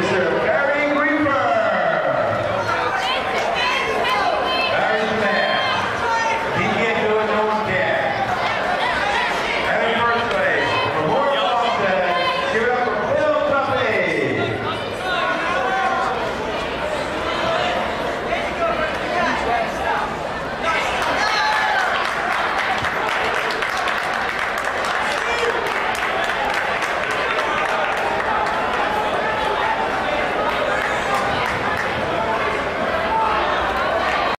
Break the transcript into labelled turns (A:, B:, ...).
A: Yes, sir.